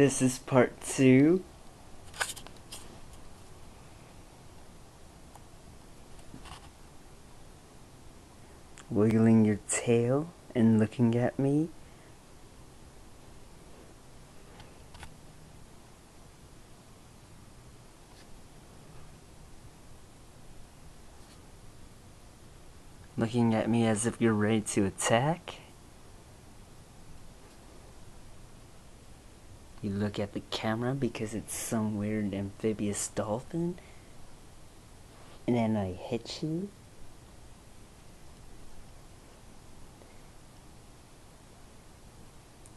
This is part two. Wiggling your tail and looking at me. Looking at me as if you're ready to attack. You look at the camera because it's some weird amphibious dolphin. And then I hit you.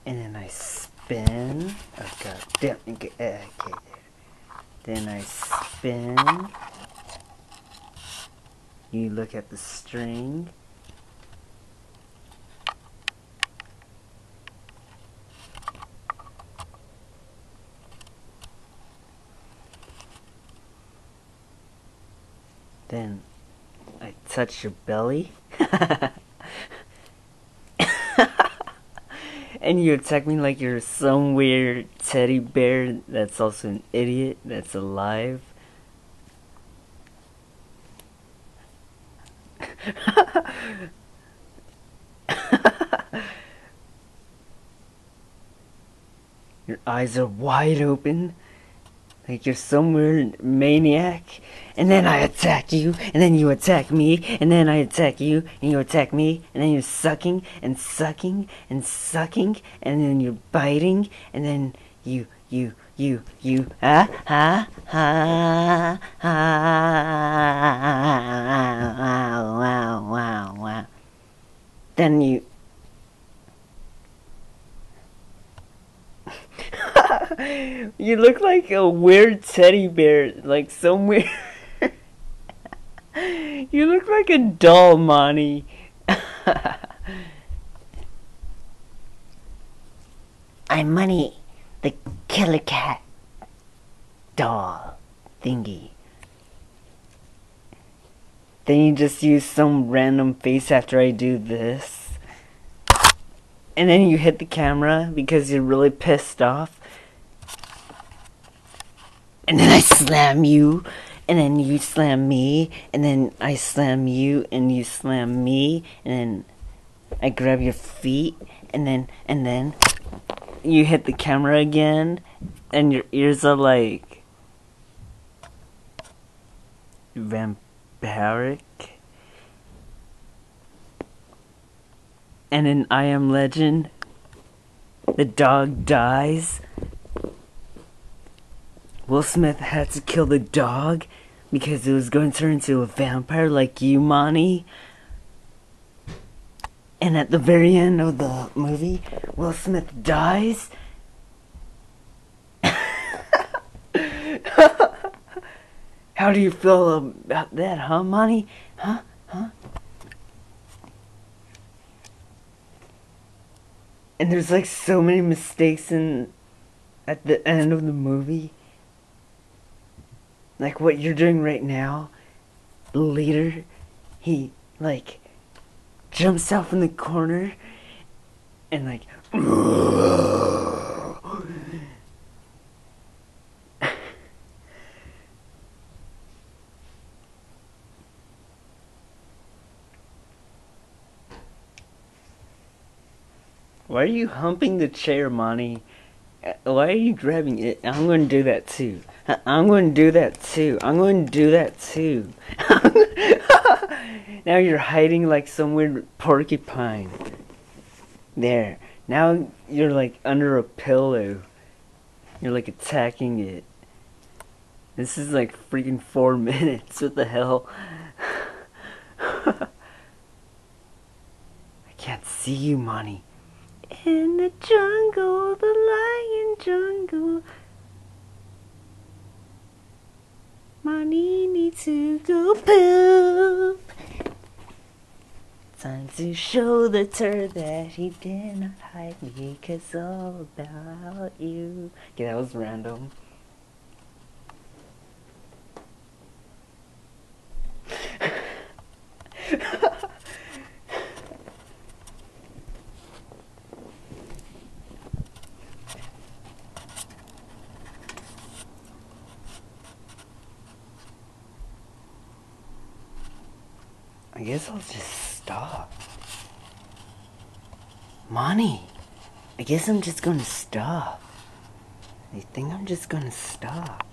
And then I spin. Oh god damn okay, eh, okay. Then I spin. You look at the string. Then I touch your belly. and you attack me like you're some weird teddy bear that's also an idiot that's alive. Your eyes are wide open, like you're some weird maniac. And then I attack you, and then you attack me, and then I attack you, and you attack me, and then you're sucking and sucking and sucking, and then you're biting, and then you, you, you, you, ah, ah, ah, ah, wow, wow, wow, wow. Then you. You look like a weird teddy bear, like some weird. you look like a doll, Monty. I'm Monty, the killer cat doll thingy. Then you just use some random face after I do this. And then you hit the camera because you're really pissed off. And then I slam you. And then you slam me. And then I slam you. And you slam me. And then I grab your feet. And then, and then you hit the camera again. And your ears are like vampiric. And in I Am Legend, the dog dies. Will Smith had to kill the dog because it was going to turn into a vampire like you, Monty. And at the very end of the movie, Will Smith dies. How do you feel about that, huh, Monty? Huh? Huh? And there's like so many mistakes in at the end of the movie. Like what you're doing right now. Leader, he like jumps out from the corner and like Why are you humping the chair, Monty? Uh, Why are you grabbing it? I'm to do that too. I'm going to do that too. I'm going to do that too. now you're hiding like some weird porcupine. There. Now you're like under a pillow. You're like attacking it. This is like freaking four minutes. What the hell? I can't see you, Monty. In the jungle, the lion jungle. Monty needs to go poop. Time to show the turd that he did not hide me, cause all about you. Okay, that was random. I guess I'll just stop. Monty! I guess I'm just gonna stop. I think I'm just gonna stop.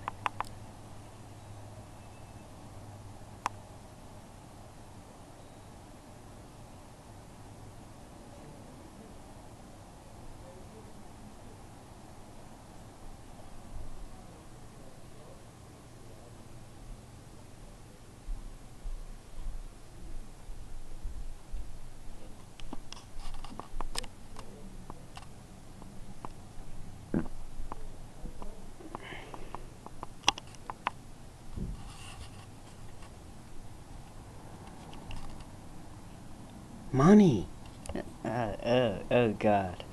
Monty! Uh, oh, oh god.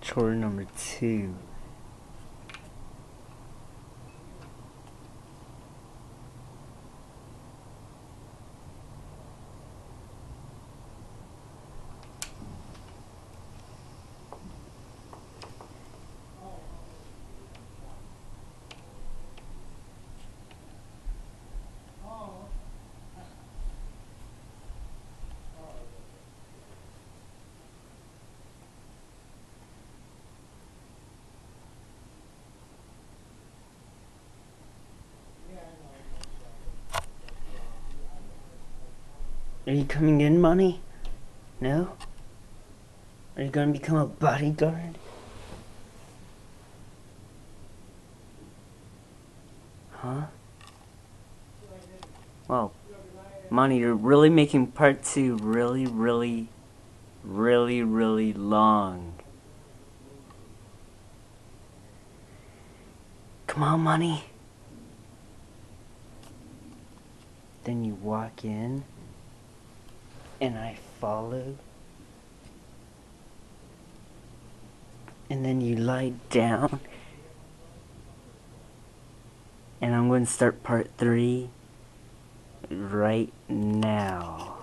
Chore number two. Are you coming in, Monty? No? Are you gonna become a bodyguard? Huh? Well, Monty, you're really making part two really, really, really, really long. Come on, Monty. Then you walk in and I follow. And then you lie down. And I'm going to start part three right now.